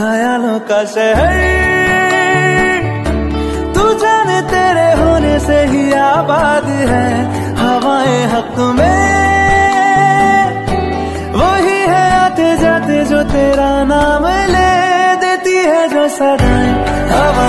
ख्यालों का शहर। तू जाने तेरे होने से ही आबाद है, हवाएँ हक में। वही है आते जाते जो तेरा नाम ले देती है जो सदाएँ। हवा